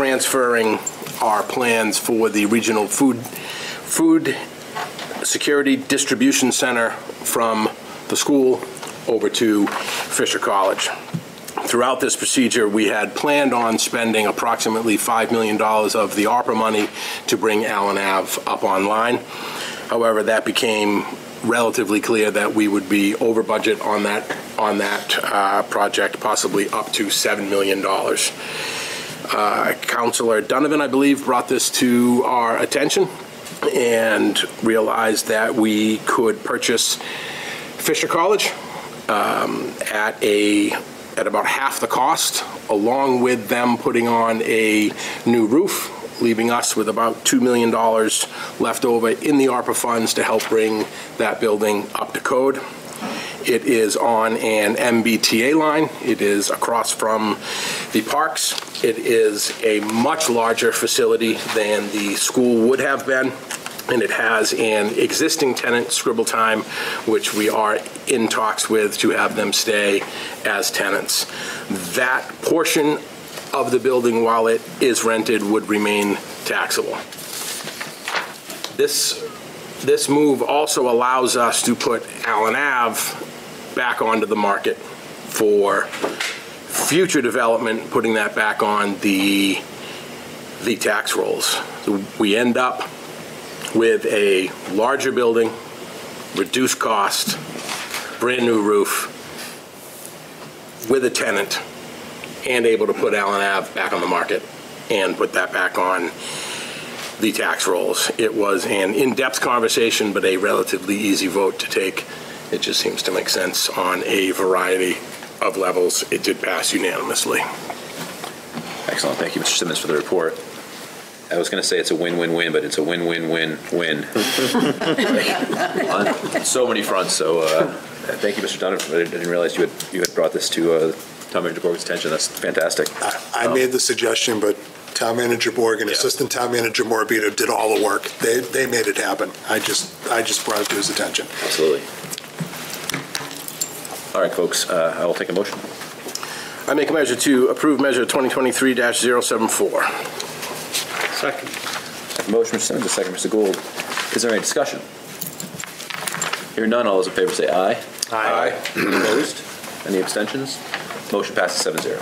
transferring our plans for the regional food, food security distribution center from the school over to Fisher College. Throughout this procedure, we had planned on spending approximately $5 million of the ARPA money to bring Allen Ave up online. However, that became relatively clear that we would be over budget on that, on that uh, project, possibly up to $7 million. Uh, Councilor Donovan, I believe, brought this to our attention and realized that we could purchase Fisher College um, at a, at about half the cost, along with them putting on a new roof, leaving us with about $2 million left over in the ARPA funds to help bring that building up to code. It is on an MBTA line. It is across from the parks. It is a much larger facility than the school would have been. And it has an existing tenant, Scribble Time, which we are in talks with to have them stay as tenants. That portion of the building, while it is rented, would remain taxable. This, this move also allows us to put Allen Ave back onto the market for future development, putting that back on the, the tax rolls. So We end up with a larger building, reduced cost, brand-new roof, with a tenant, and able to put Allen Ave back on the market and put that back on the tax rolls. It was an in-depth conversation, but a relatively easy vote to take. It just seems to make sense on a variety of levels. It did pass unanimously. Excellent. Thank you, Mr. Simmons, for the report. I was going to say it's a win-win-win, but it's a win-win-win-win. On so many fronts, so uh, thank you, Mr. Donovan. I didn't realize you had, you had brought this to uh, Tom Manager Borg's attention. That's fantastic. I made the suggestion, but Town Manager Borg and Yeah. Assistant Town Manager Morabito did all the work. They, they made it happen. I just, I just brought it to his attention. Absolutely. All right, folks, uh, I will take a motion. I make a measure to approve measure 2023-074. Second. Motion, Mr. Simmons, a second, Mr. Gould. Is there any discussion? Hearing none, all those in favor say aye. Aye. Opposed? Any abstentions? Motion passes seven zero.